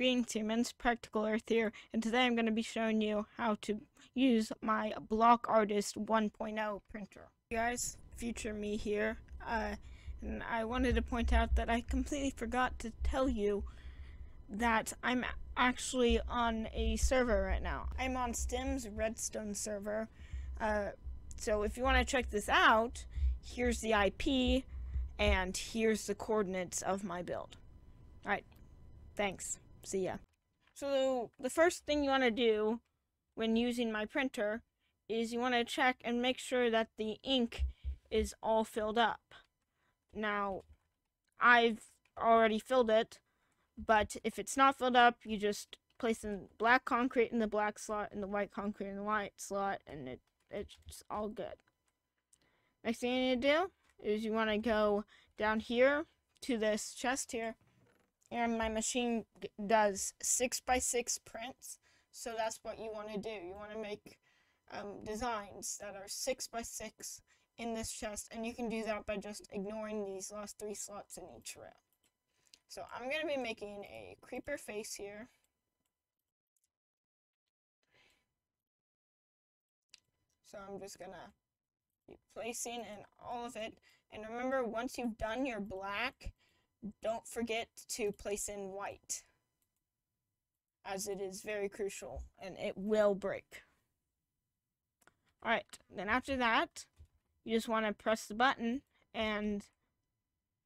Greetings humans, Practical Earth here, and today I'm going to be showing you how to use my Block Artist 1.0 printer. Hey guys, future me here, uh, and I wanted to point out that I completely forgot to tell you that I'm actually on a server right now. I'm on Stim's Redstone server, uh, so if you want to check this out, here's the IP, and here's the coordinates of my build. Alright, thanks. See ya. So the first thing you want to do when using my printer is you want to check and make sure that the ink is all filled up. Now, I've already filled it, but if it's not filled up, you just place in black concrete in the black slot and the white concrete in the white slot, and it it's all good. Next thing you need to do is you want to go down here to this chest here and my machine does six by six prints. So that's what you want to do. You want to make um, designs that are six by six in this chest and you can do that by just ignoring these last three slots in each row. So I'm going to be making a creeper face here. So I'm just going to be placing in all of it. And remember once you've done your black don't forget to place in white, as it is very crucial and it will break. Alright, then after that, you just want to press the button and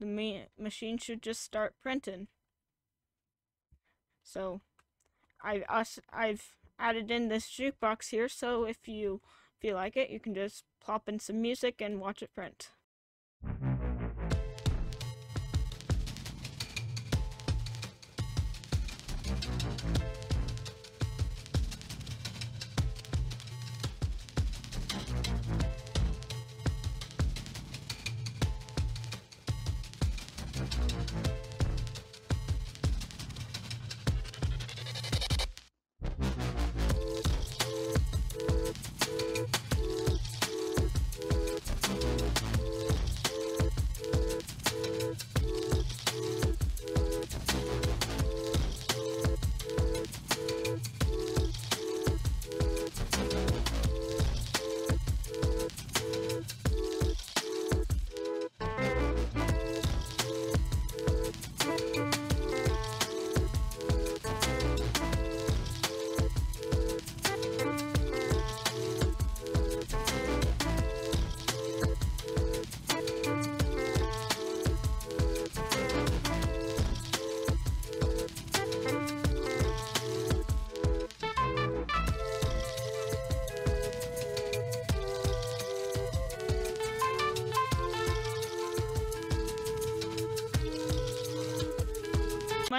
the ma machine should just start printing. So, I've, I've added in this jukebox here, so if you feel like it, you can just plop in some music and watch it print.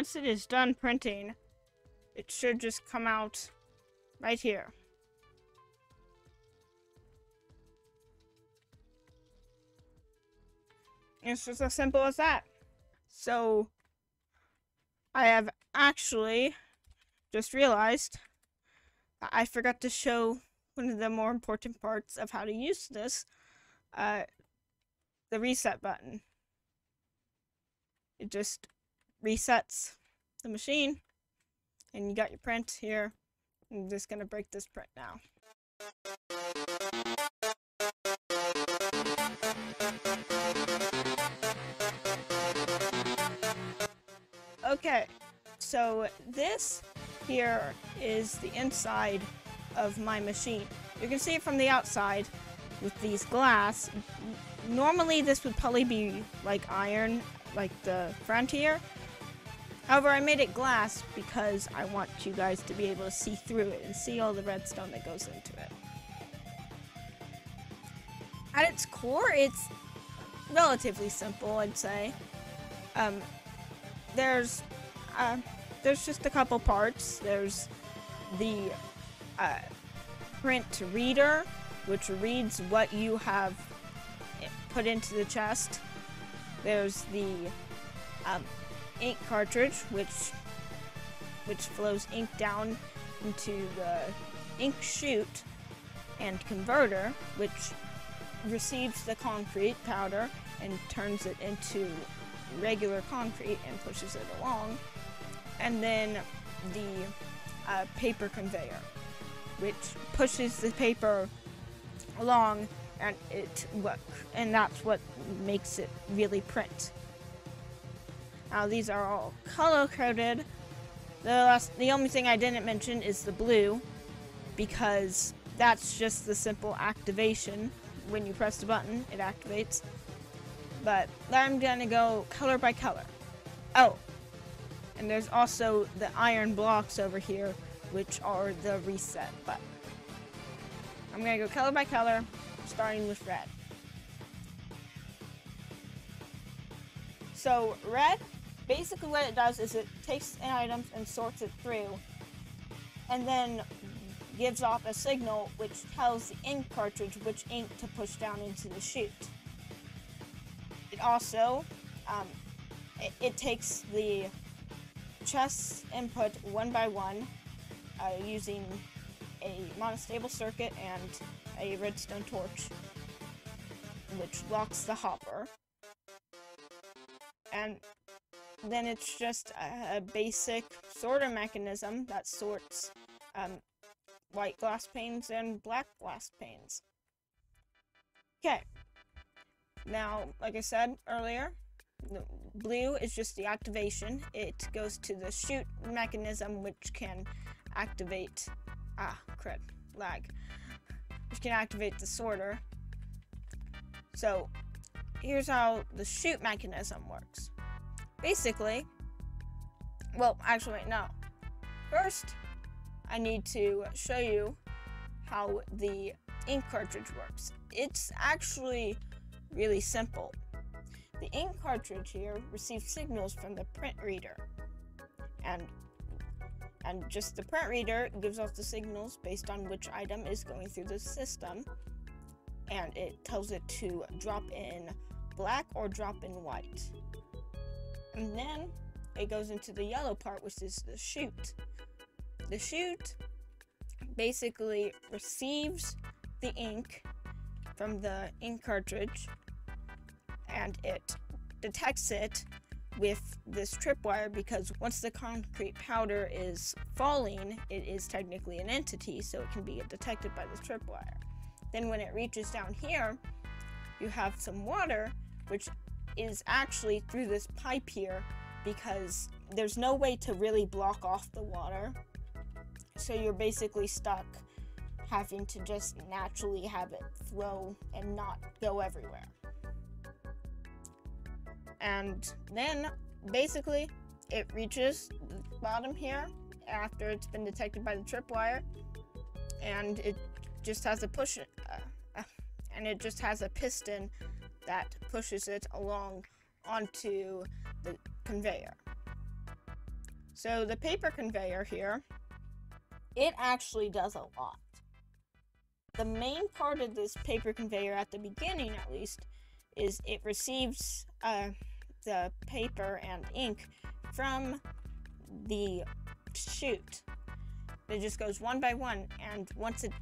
Once it is done printing, it should just come out right here. It's just as simple as that. So, I have actually just realized I forgot to show one of the more important parts of how to use this, uh, the reset button. It just resets the machine and you got your print here. I'm just gonna break this print now. Okay, so this here is the inside of my machine. You can see it from the outside with these glass. Normally this would probably be like iron, like the front here, However, I made it glass because I want you guys to be able to see through it and see all the redstone that goes into it. At its core, it's relatively simple, I'd say. Um, there's, uh, there's just a couple parts. There's the uh, print reader, which reads what you have put into the chest. There's the um, ink cartridge, which which flows ink down into the ink chute, and converter, which receives the concrete powder and turns it into regular concrete and pushes it along. And then the uh, paper conveyor, which pushes the paper along, and it work, and that's what makes it really print. Now these are all color coded. The last, the only thing I didn't mention is the blue, because that's just the simple activation. When you press the button, it activates. But I'm gonna go color by color. Oh, and there's also the iron blocks over here, which are the reset button. I'm gonna go color by color, starting with red. So red, basically what it does is it takes an item and sorts it through, and then gives off a signal which tells the ink cartridge which ink to push down into the chute. It also, um, it, it, takes the chess input one by one uh, using a monostable circuit and a redstone torch, which locks the hopper. And then it's just a, a basic sorter mechanism that sorts um, white glass panes and black glass panes. Okay. Now, like I said earlier, blue is just the activation. It goes to the chute mechanism, which can activate. Ah, crud. Lag. Which can activate the sorter. So, here's how the chute mechanism works. Basically, well, actually, no. First, I need to show you how the ink cartridge works. It's actually really simple. The ink cartridge here receives signals from the print reader. And and just the print reader gives off the signals based on which item is going through the system. And it tells it to drop in black or drop in white. And then it goes into the yellow part, which is the chute. The chute basically receives the ink from the ink cartridge and it detects it with this tripwire because once the concrete powder is falling, it is technically an entity, so it can be detected by this tripwire. Then when it reaches down here, you have some water, which is actually through this pipe here because there's no way to really block off the water. So you're basically stuck having to just naturally have it flow and not go everywhere. And then basically it reaches the bottom here after it's been detected by the tripwire and it just has a push uh, uh, and it just has a piston that pushes it along onto the conveyor. So the paper conveyor here it actually does a lot. The main part of this paper conveyor, at the beginning at least, is it receives uh, the paper and ink from the chute. It just goes one by one, and once it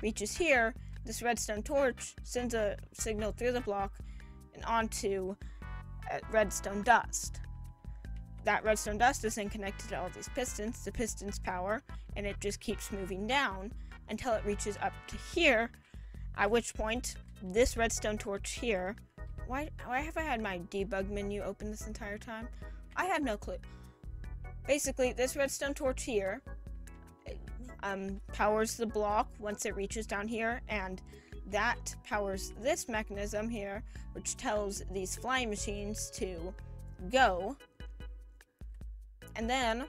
reaches here, this redstone torch sends a signal through the block and onto uh, redstone dust that redstone dust is then connected to all these pistons, the pistons power, and it just keeps moving down until it reaches up to here, at which point this redstone torch here, why, why have I had my debug menu open this entire time? I have no clue. Basically, this redstone torch here um, powers the block once it reaches down here, and that powers this mechanism here, which tells these flying machines to go and then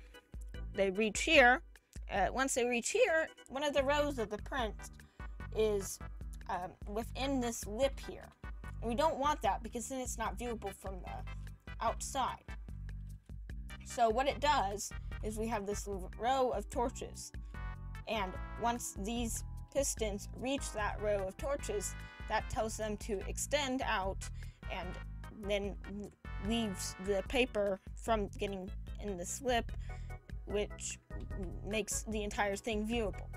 they reach here. Uh, once they reach here, one of the rows of the print is um, within this lip here. And we don't want that because then it's not viewable from the outside. So what it does is we have this row of torches. And once these pistons reach that row of torches, that tells them to extend out and then leaves the paper from getting in the slip, which makes the entire thing viewable.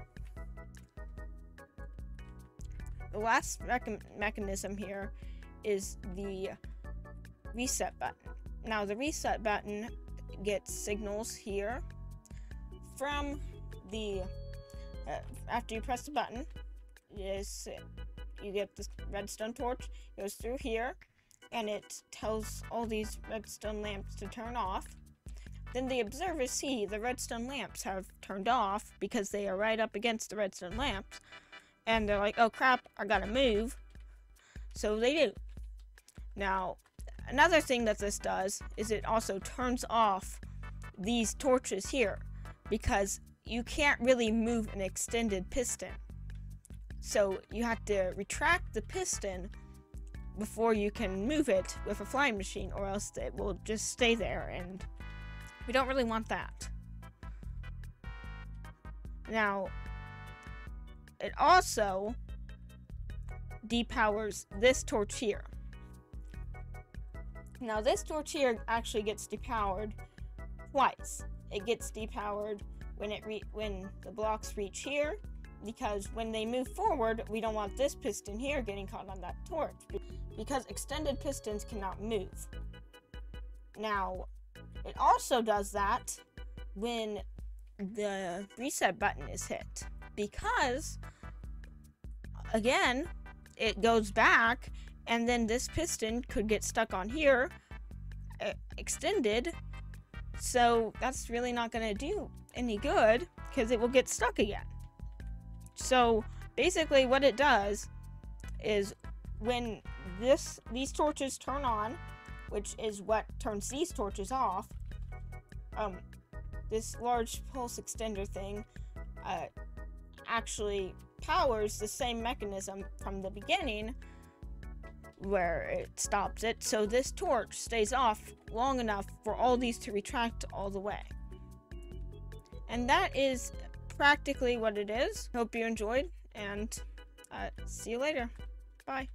The last mechanism here is the reset button. Now, the reset button gets signals here from the Uh, after you press the button, is you get this redstone torch goes through here, and it tells all these redstone lamps to turn off. Then the observers see the redstone lamps have turned off because they are right up against the redstone lamps, and they're like, "Oh crap, I gotta move." So they do. Now, another thing that this does is it also turns off these torches here because you can't really move an extended piston. So you have to retract the piston before you can move it with a flying machine or else it will just stay there and we don't really want that. Now, it also depowers this torch here. Now this torch here actually gets depowered twice. It gets depowered when it when the blocks reach here because when they move forward, we don't want this piston here getting caught on that torch because extended pistons cannot move. Now, it also does that when the reset button is hit because again, it goes back and then this piston could get stuck on here uh, extended so that's really not going to do any good because it will get stuck again so basically what it does is when this these torches turn on which is what turns these torches off um this large pulse extender thing uh, actually powers the same mechanism from the beginning where it stops it, so this torch stays off long enough for all these to retract all the way. And that is practically what it is. Hope you enjoyed, and uh, see you later. Bye.